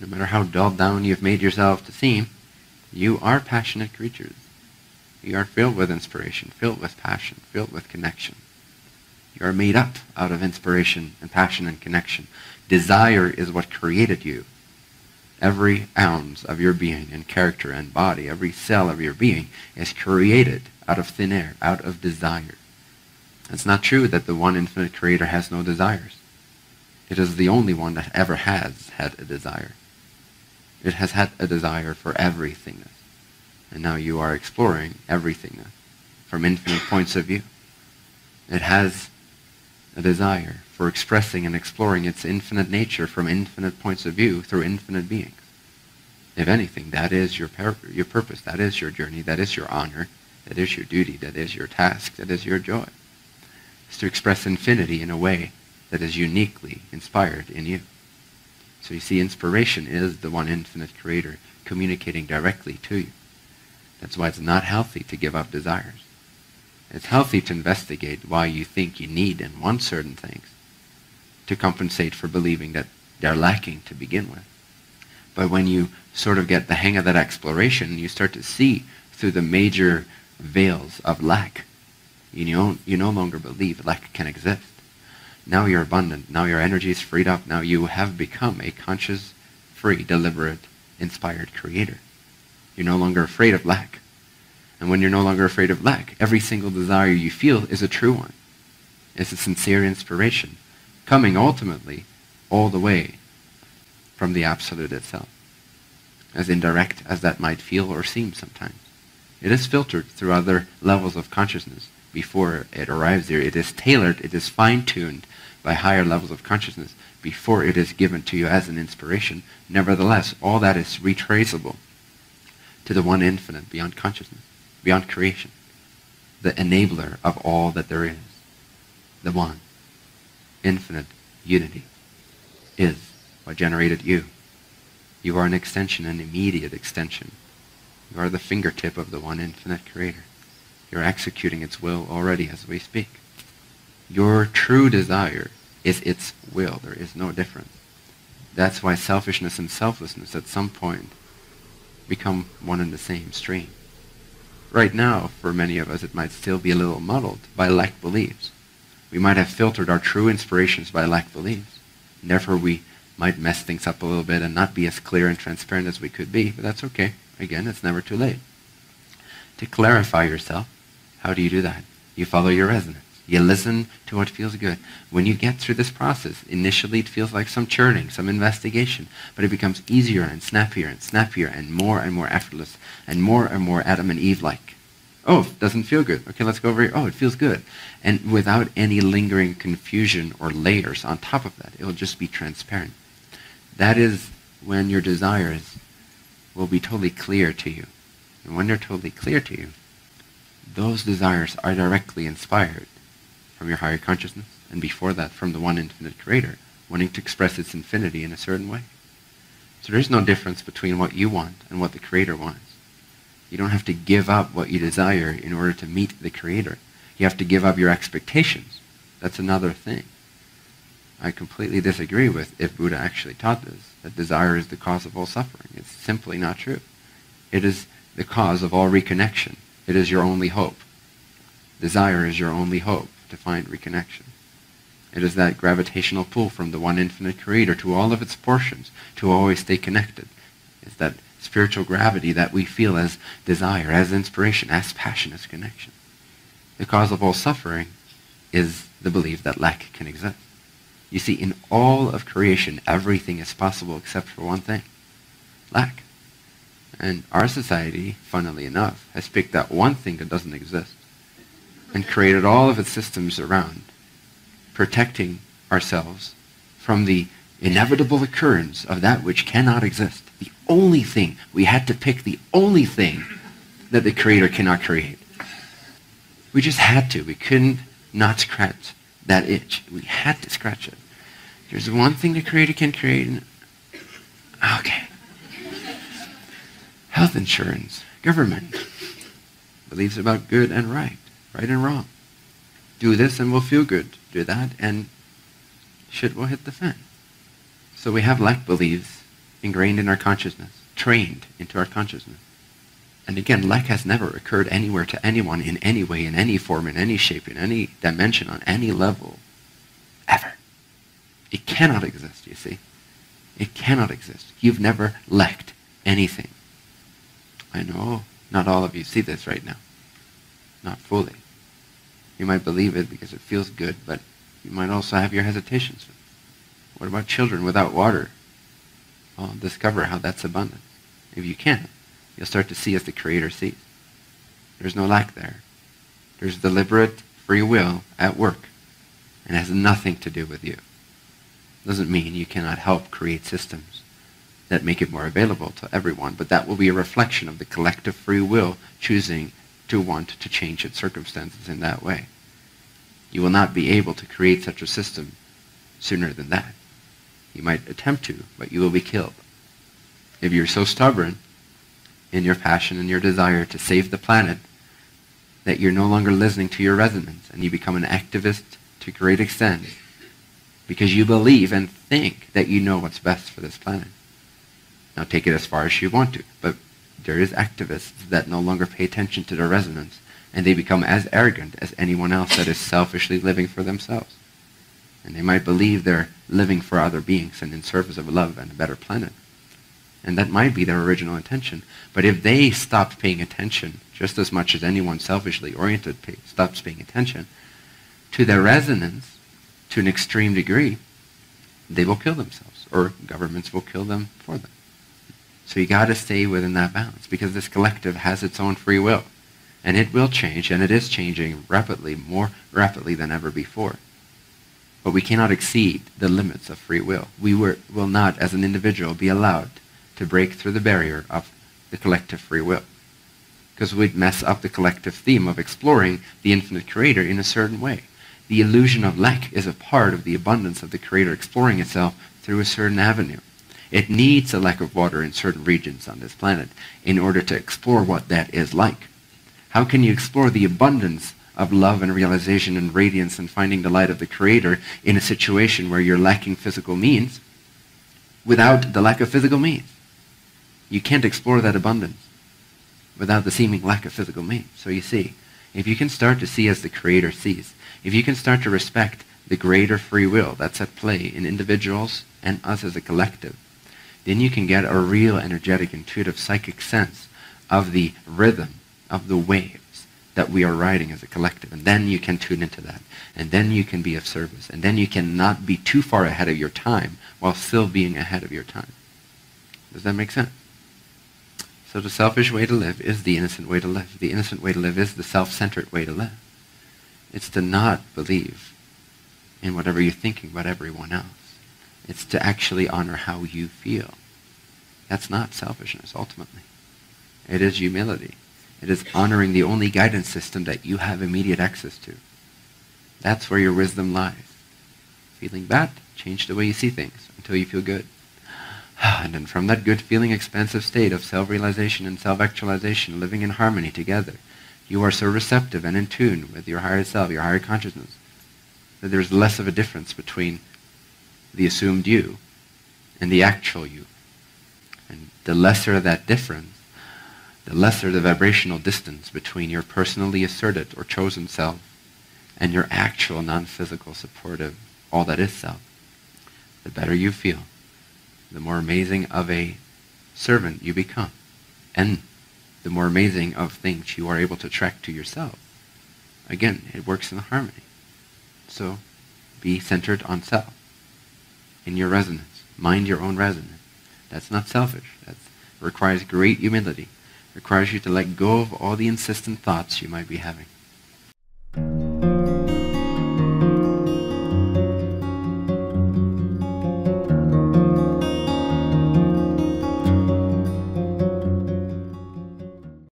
No matter how dulled down you've made yourself to seem, you are passionate creatures. You are filled with inspiration, filled with passion, filled with connection. You are made up out of inspiration and passion and connection. Desire is what created you. Every ounce of your being and character and body, every cell of your being is created out of thin air, out of desire. It's not true that the one infinite creator has no desires. It is the only one that ever has had a desire. It has had a desire for everythingness. And now you are exploring everythingness from infinite points of view. It has a desire for expressing and exploring its infinite nature from infinite points of view through infinite beings. If anything, that is your, your purpose, that is your journey, that is your honor, that is your duty, that is your task, that is your joy. Is to express infinity in a way that is uniquely inspired in you. So you see, inspiration is the one infinite creator communicating directly to you. That's why it's not healthy to give up desires. It's healthy to investigate why you think you need and want certain things to compensate for believing that they're lacking to begin with. But when you sort of get the hang of that exploration, you start to see through the major veils of lack. You, know, you no longer believe lack can exist. Now you're abundant. Now your energy is freed up. Now you have become a conscious, free, deliberate, inspired creator. You're no longer afraid of lack. And when you're no longer afraid of lack, every single desire you feel is a true one. It's a sincere inspiration, coming ultimately all the way from the Absolute itself, as indirect as that might feel or seem sometimes. It is filtered through other levels of consciousness before it arrives there. It is tailored, it is fine-tuned by higher levels of consciousness before it is given to you as an inspiration. Nevertheless, all that is retraceable to the one infinite beyond consciousness beyond creation, the enabler of all that there is, the one, infinite unity, is what generated you. You are an extension, an immediate extension. You are the fingertip of the one infinite creator. You're executing its will already as we speak. Your true desire is its will. There is no difference. That's why selfishness and selflessness at some point become one and the same stream. Right now, for many of us, it might still be a little muddled by lack beliefs. We might have filtered our true inspirations by lack beliefs. And therefore, we might mess things up a little bit and not be as clear and transparent as we could be, but that's okay. Again, it's never too late. To clarify yourself, how do you do that? You follow your resonance. You listen to what feels good. When you get through this process, initially it feels like some churning, some investigation, but it becomes easier and snappier and snappier and more and more effortless and more and more Adam and Eve-like. Oh, it doesn't feel good. Okay, let's go over here. Oh, it feels good. And without any lingering confusion or layers on top of that, it will just be transparent. That is when your desires will be totally clear to you. And when they're totally clear to you, those desires are directly inspired from your higher consciousness, and before that from the one infinite creator, wanting to express its infinity in a certain way. So there's no difference between what you want and what the creator wants. You don't have to give up what you desire in order to meet the creator. You have to give up your expectations. That's another thing. I completely disagree with if Buddha actually taught this, that desire is the cause of all suffering. It's simply not true. It is the cause of all reconnection. It is your only hope. Desire is your only hope to find reconnection. It is that gravitational pull from the one infinite creator to all of its portions to always stay connected. It's that spiritual gravity that we feel as desire, as inspiration, as passion, as connection. The cause of all suffering is the belief that lack can exist. You see, in all of creation, everything is possible except for one thing, lack. And our society, funnily enough, has picked that one thing that doesn't exist and created all of its systems around protecting ourselves from the inevitable occurrence of that which cannot exist. The only thing, we had to pick the only thing that the Creator cannot create. We just had to. We couldn't not scratch that itch. We had to scratch it. There's one thing the Creator can create. And, okay. Health insurance, government, beliefs about good and right right and wrong. Do this and we'll feel good. Do that and shit will hit the fan. So we have lack beliefs ingrained in our consciousness, trained into our consciousness. And again, lack has never occurred anywhere to anyone in any way, in any form, in any shape, in any dimension, on any level, ever. It cannot exist, you see. It cannot exist. You've never lacked anything. I know not all of you see this right now. Not fully. You might believe it because it feels good, but you might also have your hesitations. What about children without water? Well, discover how that's abundant. If you can, you'll start to see as the Creator sees. There's no lack there. There's deliberate free will at work, and it has nothing to do with you. Doesn't mean you cannot help create systems that make it more available to everyone, but that will be a reflection of the collective free will choosing to want to change its circumstances in that way. You will not be able to create such a system sooner than that. You might attempt to, but you will be killed. If you're so stubborn in your passion and your desire to save the planet that you're no longer listening to your resonance and you become an activist to great extent because you believe and think that you know what's best for this planet. Now take it as far as you want to, but there is activists that no longer pay attention to their resonance, and they become as arrogant as anyone else that is selfishly living for themselves. And they might believe they're living for other beings and in service of love and a better planet. And that might be their original intention. But if they stopped paying attention, just as much as anyone selfishly oriented pay, stops paying attention, to their resonance to an extreme degree, they will kill themselves, or governments will kill them for them. So you got to stay within that balance because this collective has its own free will. And it will change, and it is changing rapidly, more rapidly than ever before. But we cannot exceed the limits of free will. We were, will not, as an individual, be allowed to break through the barrier of the collective free will. Because we'd mess up the collective theme of exploring the infinite creator in a certain way. The illusion of lack is a part of the abundance of the creator exploring itself through a certain avenue. It needs a lack of water in certain regions on this planet in order to explore what that is like. How can you explore the abundance of love and realization and radiance and finding the light of the Creator in a situation where you're lacking physical means without the lack of physical means? You can't explore that abundance without the seeming lack of physical means. So you see, if you can start to see as the Creator sees, if you can start to respect the greater free will that's at play in individuals and us as a collective, then you can get a real energetic, intuitive, psychic sense of the rhythm, of the waves that we are riding as a collective. And then you can tune into that. And then you can be of service. And then you cannot be too far ahead of your time while still being ahead of your time. Does that make sense? So the selfish way to live is the innocent way to live. The innocent way to live is the self-centered way to live. It's to not believe in whatever you're thinking about everyone else. It's to actually honor how you feel. That's not selfishness, ultimately. It is humility. It is honoring the only guidance system that you have immediate access to. That's where your wisdom lies. Feeling bad, change the way you see things until you feel good. And then from that good feeling, expansive state of self-realization and self-actualization, living in harmony together, you are so receptive and in tune with your higher self, your higher consciousness, that there's less of a difference between the assumed you and the actual you. And the lesser that difference, the lesser the vibrational distance between your personally asserted or chosen self and your actual non-physical supportive, all that is self, the better you feel, the more amazing of a servant you become, and the more amazing of things you are able to attract to yourself. Again, it works in harmony. So be centered on self in your resonance. Mind your own resonance. That's not selfish. That requires great humility. It requires you to let go of all the insistent thoughts you might be having.